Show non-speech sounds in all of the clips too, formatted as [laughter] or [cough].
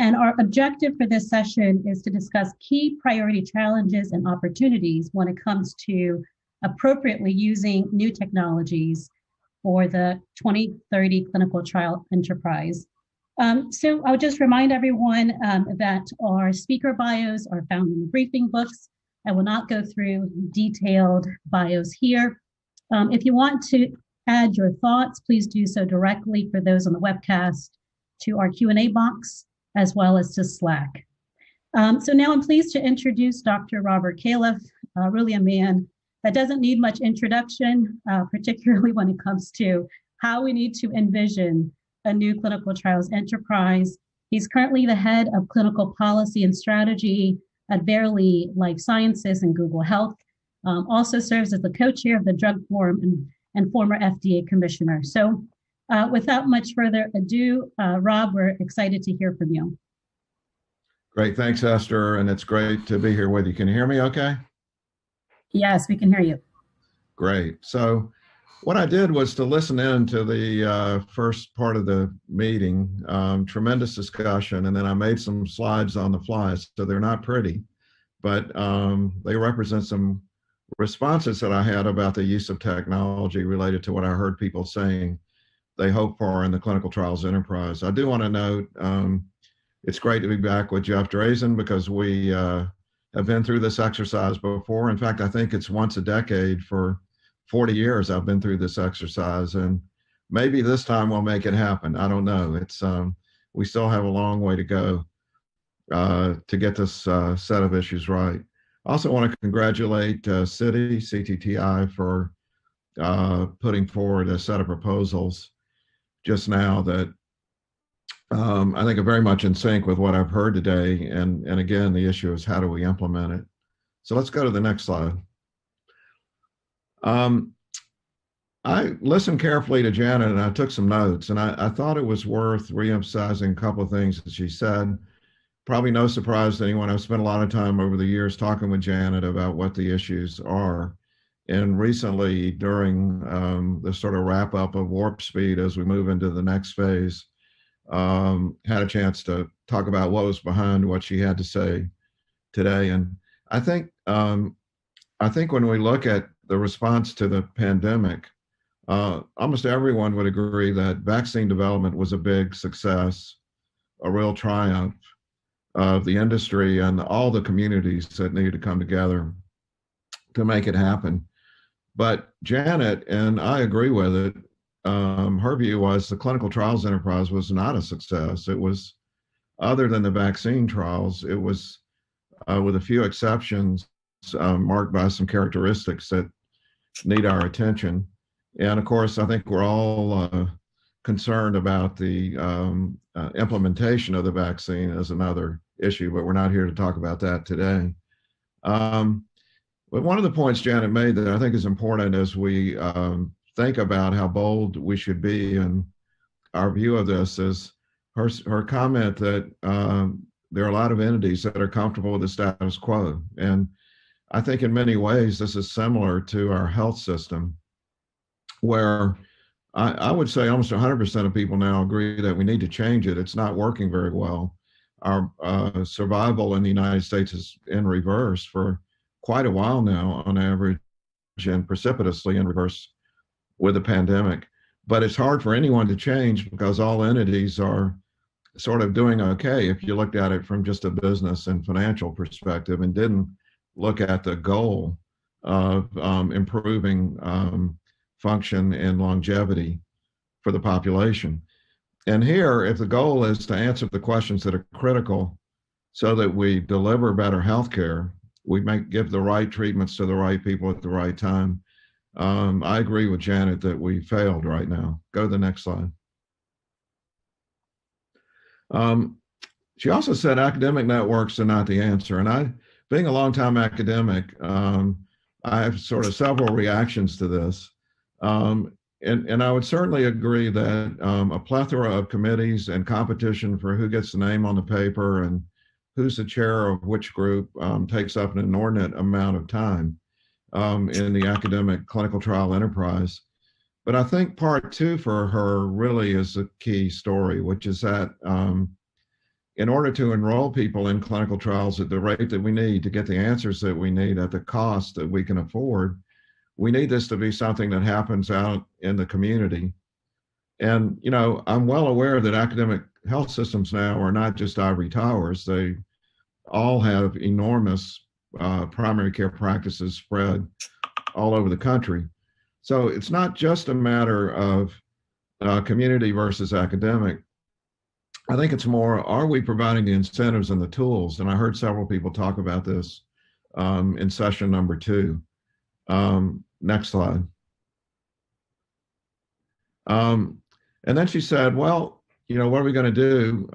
And our objective for this session is to discuss key priority challenges and opportunities when it comes to appropriately using new technologies for the 2030 clinical trial enterprise. Um, so I'll just remind everyone um, that our speaker bios are found in the briefing books. I will not go through detailed bios here. Um, if you want to add your thoughts, please do so directly for those on the webcast to our Q&A box as well as to Slack. Um, so now I'm pleased to introduce Dr. Robert Califf, uh, really a man that doesn't need much introduction, uh, particularly [laughs] when it comes to how we need to envision a new clinical trials enterprise. He's currently the head of clinical policy and strategy at Verily Life Sciences and Google Health. Um, also serves as the co-chair of the Drug Forum and, and former FDA commissioner. So uh, without much further ado, uh, Rob, we're excited to hear from you. Great, thanks Esther, and it's great to be here with you. Can you hear me okay? Yes, we can hear you. Great. So what I did was to listen in to the uh, first part of the meeting, um, tremendous discussion, and then I made some slides on the fly. So they're not pretty, but um, they represent some responses that I had about the use of technology related to what I heard people saying they hope for in the clinical trials enterprise. I do want to note um, it's great to be back with Jeff Drazen because we uh, have been through this exercise before. In fact, I think it's once a decade for 40 years I've been through this exercise and maybe this time we'll make it happen. I don't know. It's um, we still have a long way to go uh, to get this uh, set of issues right. I also want to congratulate uh, Citi, CTTI for uh, putting forward a set of proposals just now that um, I think are very much in sync with what I've heard today. And, and again, the issue is how do we implement it? So let's go to the next slide. Um, I listened carefully to Janet and I took some notes, and I, I thought it was worth reemphasizing a couple of things that she said. Probably no surprise to anyone. I've spent a lot of time over the years talking with Janet about what the issues are. And recently, during um, the sort of wrap up of Warp Speed as we move into the next phase, um, had a chance to talk about what was behind what she had to say today. And I think um, I think when we look at the response to the pandemic, uh, almost everyone would agree that vaccine development was a big success, a real triumph of the industry and all the communities that needed to come together to make it happen. But Janet, and I agree with it, um, her view was the clinical trials enterprise was not a success. It was, other than the vaccine trials, it was, uh, with a few exceptions, uh, marked by some characteristics that need our attention. And of course, I think we're all uh, concerned about the um, uh, implementation of the vaccine as another issue, but we're not here to talk about that today. Um, but one of the points Janet made that I think is important as we um, think about how bold we should be and our view of this is her, her comment that um, there are a lot of entities that are comfortable with the status quo. And I think in many ways, this is similar to our health system, where I, I would say almost 100% of people now agree that we need to change it. It's not working very well. Our uh, survival in the United States is in reverse for quite a while now, on average, and precipitously in reverse with the pandemic. But it's hard for anyone to change because all entities are sort of doing okay if you looked at it from just a business and financial perspective and didn't look at the goal of um, improving um, function and longevity for the population. And here, if the goal is to answer the questions that are critical so that we deliver better health care, we make give the right treatments to the right people at the right time. Um, I agree with Janet that we failed right now. Go to the next slide. Um, she also said academic networks are not the answer. And I being a longtime academic, um, I have sort of several reactions to this. Um, and, and I would certainly agree that um, a plethora of committees and competition for who gets the name on the paper and who's the chair of which group um, takes up an inordinate amount of time um, in the academic clinical trial enterprise. But I think part two for her really is a key story, which is that um, in order to enroll people in clinical trials at the rate that we need to get the answers that we need at the cost that we can afford, we need this to be something that happens out in the community. And, you know, I'm well aware that academic health systems now are not just ivory towers, they all have enormous uh, primary care practices spread all over the country. So it's not just a matter of uh, community versus academic. I think it's more, are we providing the incentives and the tools? And I heard several people talk about this um, in session number two. Um, next slide. Um, and then she said, well, you know, what are we going to do?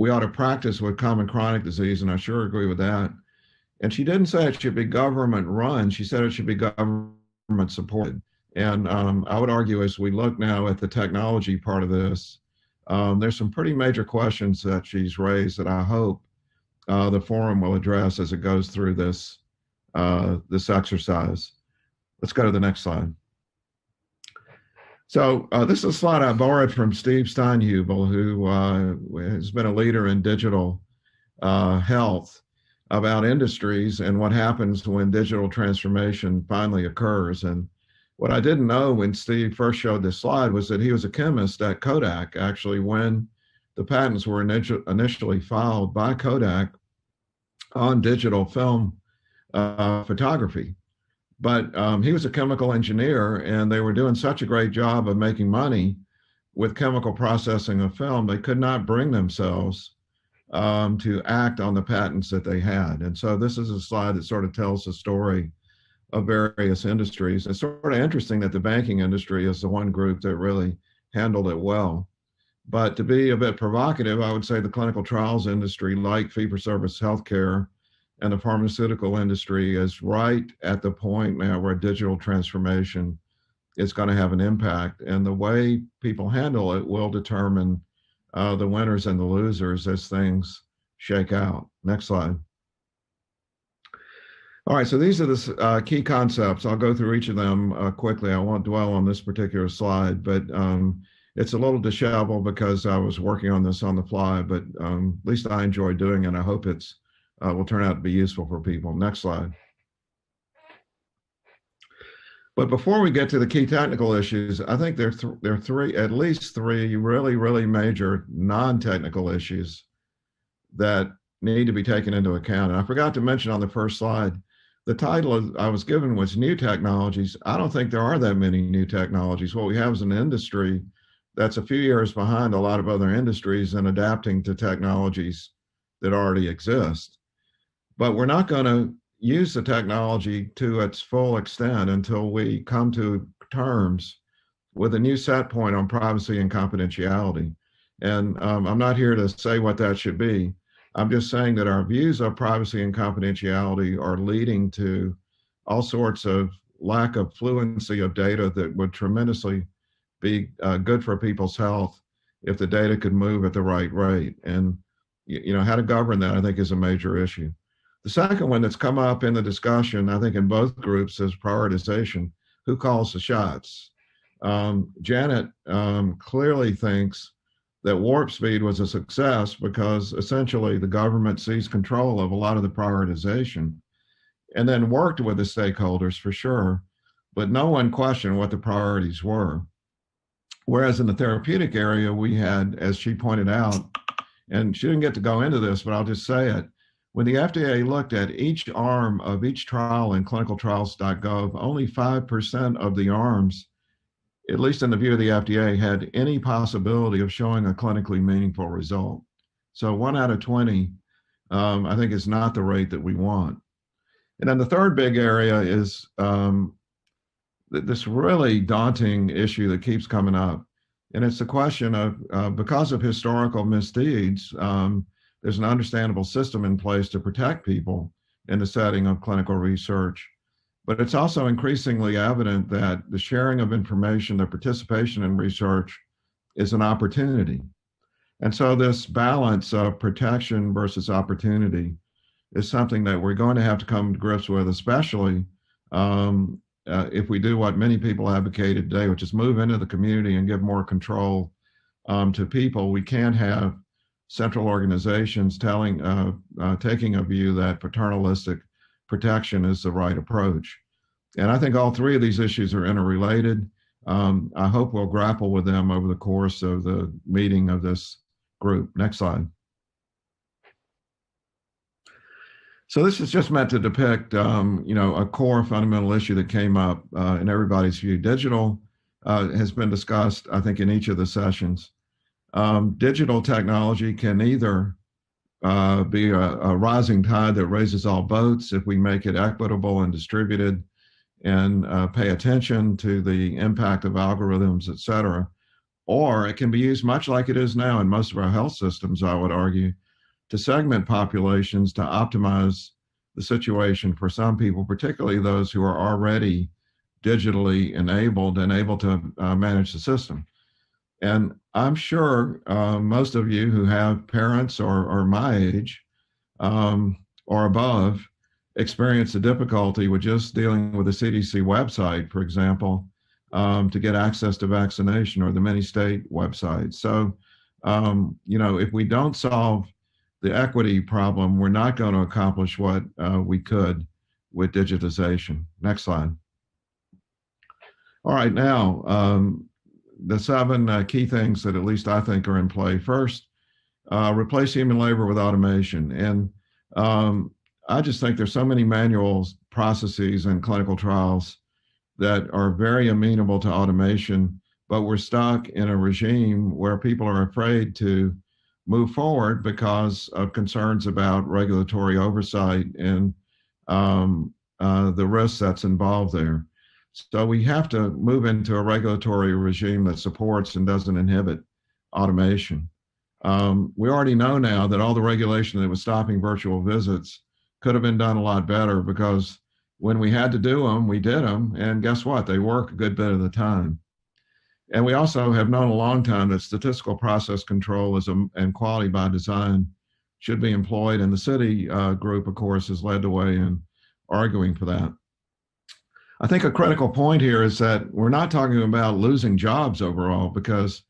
We ought to practice with common chronic disease, and I sure agree with that. And she didn't say it should be government run. She said it should be government supported. And um, I would argue as we look now at the technology part of this, um, there's some pretty major questions that she's raised that I hope uh, the forum will address as it goes through this uh, this exercise. Let's go to the next slide. So uh, this is a slide I borrowed from Steve Steinhubl, who uh, has been a leader in digital uh, health about industries and what happens when digital transformation finally occurs. And what I didn't know when Steve first showed this slide was that he was a chemist at Kodak, actually, when the patents were initially filed by Kodak on digital film uh, photography. But um, he was a chemical engineer, and they were doing such a great job of making money with chemical processing of film, they could not bring themselves um, to act on the patents that they had. And so this is a slide that sort of tells the story of various industries. It's sort of interesting that the banking industry is the one group that really handled it well. But to be a bit provocative, I would say the clinical trials industry, like fee for service healthcare and the pharmaceutical industry, is right at the point now where digital transformation is going to have an impact. And the way people handle it will determine uh, the winners and the losers as things shake out. Next slide. All right, so these are the uh, key concepts. I'll go through each of them uh, quickly. I won't dwell on this particular slide, but um, it's a little disheveled because I was working on this on the fly, but um, at least I enjoy doing it. I hope it's uh, will turn out to be useful for people. Next slide. But before we get to the key technical issues, I think there, th there are three, at least three really, really major non-technical issues that need to be taken into account. And I forgot to mention on the first slide, the title I was given was New Technologies. I don't think there are that many new technologies. What we have is an industry that's a few years behind a lot of other industries in adapting to technologies that already exist. But we're not going to use the technology to its full extent until we come to terms with a new set point on privacy and confidentiality. And um, I'm not here to say what that should be. I'm just saying that our views of privacy and confidentiality are leading to all sorts of lack of fluency of data that would tremendously be uh, good for people's health if the data could move at the right rate. And you know how to govern that, I think, is a major issue. The second one that's come up in the discussion, I think, in both groups, is prioritization. Who calls the shots? Um, Janet um, clearly thinks that warp speed was a success because essentially the government seized control of a lot of the prioritization and then worked with the stakeholders for sure, but no one questioned what the priorities were. Whereas in the therapeutic area, we had, as she pointed out, and she didn't get to go into this, but I'll just say it. When the FDA looked at each arm of each trial in clinicaltrials.gov, only 5% of the arms at least in the view of the FDA, had any possibility of showing a clinically meaningful result. So one out of 20, um, I think, is not the rate that we want. And then the third big area is um, th this really daunting issue that keeps coming up. And it's the question of uh, because of historical misdeeds, um, there's an understandable system in place to protect people in the setting of clinical research. But it's also increasingly evident that the sharing of information, the participation in research is an opportunity. And so this balance of protection versus opportunity is something that we're going to have to come to grips with, especially um, uh, if we do what many people advocated today, which is move into the community and give more control um, to people. We can't have central organizations telling, uh, uh, taking a view that paternalistic protection is the right approach. And I think all three of these issues are interrelated. Um, I hope we'll grapple with them over the course of the meeting of this group. Next slide. So this is just meant to depict, um, you know, a core fundamental issue that came up uh, in everybody's view. Digital uh, has been discussed, I think, in each of the sessions. Um, digital technology can either uh, be a, a, rising tide that raises all boats if we make it equitable and distributed and uh, pay attention to the impact of algorithms, et cetera. Or it can be used much like it is now in most of our health systems, I would argue, to segment populations to optimize the situation for some people, particularly those who are already digitally enabled and able to uh, manage the system. And I'm sure uh, most of you who have parents or, or my age um, or above experience the difficulty with just dealing with the CDC website, for example, um, to get access to vaccination or the many state websites. So, um, you know, if we don't solve the equity problem, we're not going to accomplish what uh, we could with digitization. Next slide. All right, now, um, the seven uh, key things that at least I think are in play. First, uh, replace human labor with automation. And um, I just think there's so many manual processes and clinical trials that are very amenable to automation, but we're stuck in a regime where people are afraid to move forward because of concerns about regulatory oversight and um, uh, the risks that's involved there. So we have to move into a regulatory regime that supports and doesn't inhibit automation. Um, we already know now that all the regulation that was stopping virtual visits could have been done a lot better because when we had to do them, we did them. And guess what? They work a good bit of the time. And we also have known a long time that statistical process control is a, and quality by design should be employed. And the CTTI uh, group, of course, has led the way in arguing for that. I think a critical point here is that we're not talking about losing jobs overall because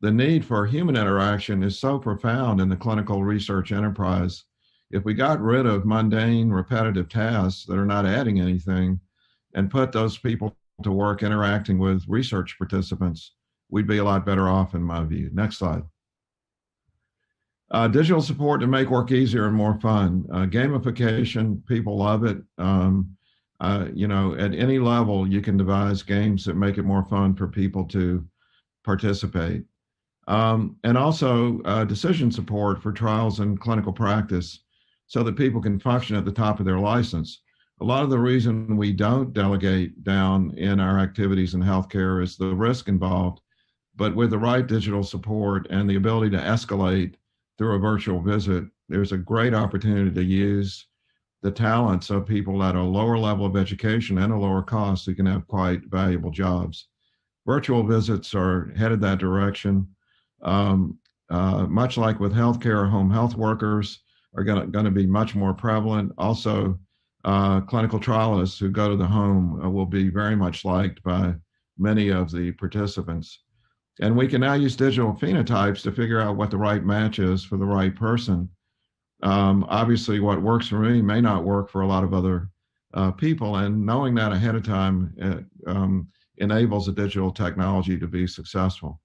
the need for human interaction is so profound in the clinical research enterprise. If we got rid of mundane, repetitive tasks that are not adding anything and put those people to work interacting with research participants, we'd be a lot better off, in my view. Next slide. Uh, digital support to make work easier and more fun. Uh, gamification, people love it. Um, uh, you know, at any level, you can devise games that make it more fun for people to participate. Um, and also uh, decision support for trials and clinical practice so that people can function at the top of their license. A lot of the reason we don't delegate down in our activities in healthcare is the risk involved. But with the right digital support and the ability to escalate through a virtual visit, there's a great opportunity to use the talents of people at a lower level of education and a lower cost who can have quite valuable jobs. Virtual visits are headed that direction. Um, uh, much like with healthcare, home health workers are going to be much more prevalent. Also, uh, clinical trialists who go to the home uh, will be very much liked by many of the participants. And we can now use digital phenotypes to figure out what the right match is for the right person um, obviously what works for me may not work for a lot of other uh, people and knowing that ahead of time uh, um, enables a digital technology to be successful.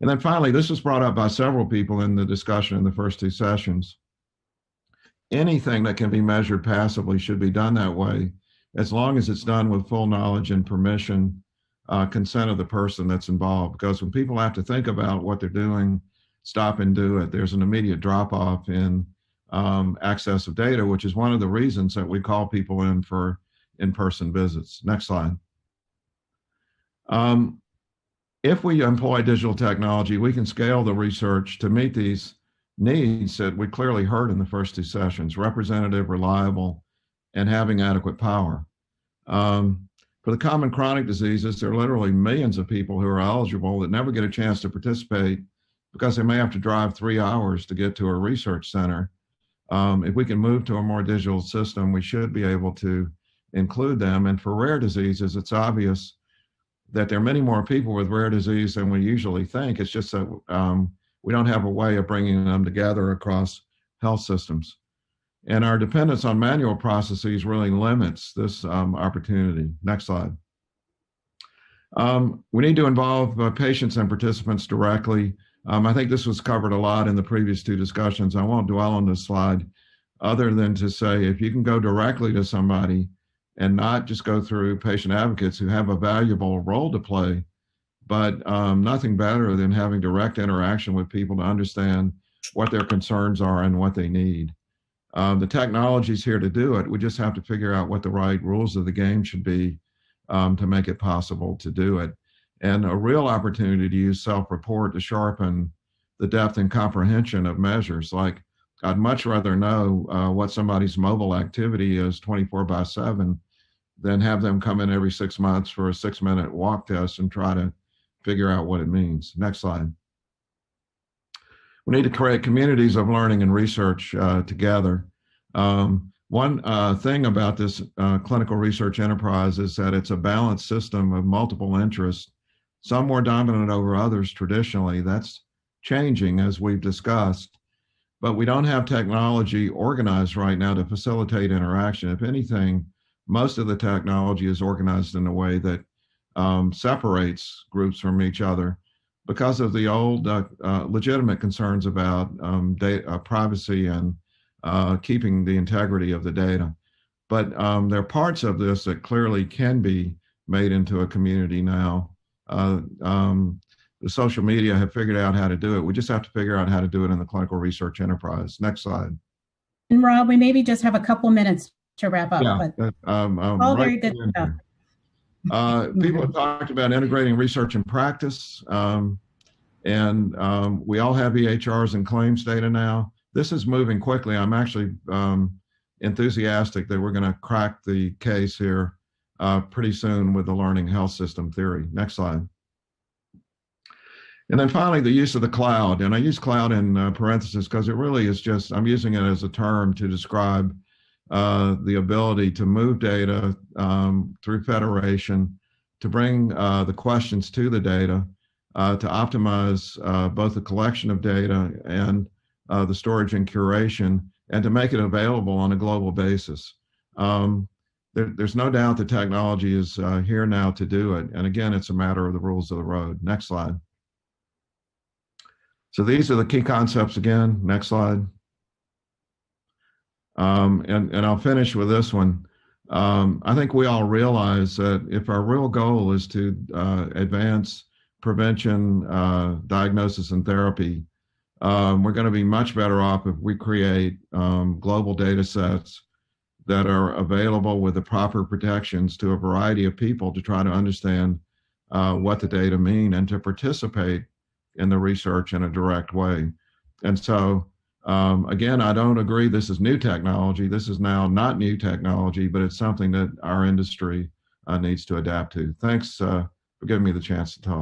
And then finally this was brought up by several people in the discussion in the first two sessions. Anything that can be measured passively should be done that way as long as it's done with full knowledge and permission uh, consent of the person that's involved. Because when people have to think about what they're doing stop and do it there's an immediate drop off in um, access of data, which is one of the reasons that we call people in for in-person visits. Next slide. Um, if we employ digital technology, we can scale the research to meet these needs that we clearly heard in the first two sessions, representative, reliable, and having adequate power. Um, for the common chronic diseases, there are literally millions of people who are eligible that never get a chance to participate because they may have to drive three hours to get to a research center um, if we can move to a more digital system, we should be able to include them. And for rare diseases, it's obvious that there are many more people with rare disease than we usually think. It's just that um, we don't have a way of bringing them together across health systems. And our dependence on manual processes really limits this um, opportunity. Next slide. Um, we need to involve uh, patients and participants directly. Um, I think this was covered a lot in the previous two discussions. I won't dwell on this slide other than to say if you can go directly to somebody and not just go through patient advocates who have a valuable role to play, but um, nothing better than having direct interaction with people to understand what their concerns are and what they need. Um, the is here to do it. We just have to figure out what the right rules of the game should be um, to make it possible to do it. And a real opportunity to use self-report to sharpen the depth and comprehension of measures. Like I'd much rather know uh, what somebody's mobile activity is 24 by 7 than have them come in every six months for a six minute walk test and try to figure out what it means. Next slide. We need to create communities of learning and research uh, together. Um, one uh, thing about this uh, clinical research enterprise is that it's a balanced system of multiple interests, some more dominant over others traditionally. That's changing as we've discussed, but we don't have technology organized right now to facilitate interaction. If anything, most of the technology is organized in a way that um, separates groups from each other because of the old uh, uh, legitimate concerns about um, data, uh, privacy and uh, keeping the integrity of the data. But um, there are parts of this that clearly can be made into a community now. Uh, um, the social media have figured out how to do it. We just have to figure out how to do it in the clinical research enterprise. Next slide. And Rob, we maybe just have a couple minutes to wrap up. Yeah, but um, um, all right very good stuff. Uh, [laughs] people have talked about integrating research and practice, um, and um, we all have EHRs and claims data now. This is moving quickly. I'm actually um, enthusiastic that we're going to crack the case here uh, pretty soon with the learning health system theory. Next slide. And then finally, the use of the cloud. And I use cloud in uh, parentheses because it really is just, I'm using it as a term to describe uh, the ability to move data um, through federation, to bring uh, the questions to the data, uh, to optimize uh, both the collection of data and the storage and curation, and to make it available on a global basis. Um, there, there's no doubt the technology is uh, here now to do it. And again, it's a matter of the rules of the road. Next slide. So these are the key concepts again. Next slide. Um, and, and I'll finish with this one. Um, I think we all realize that if our real goal is to uh, advance prevention, uh, diagnosis, and therapy, um, we're going to be much better off if we create um, global data sets that are available with the proper protections to a variety of people to try to understand uh, what the data mean and to participate in the research in a direct way. And so um, again, I don't agree this is new technology. This is now not new technology, but it's something that our industry uh, needs to adapt to. Thanks uh, for giving me the chance to talk.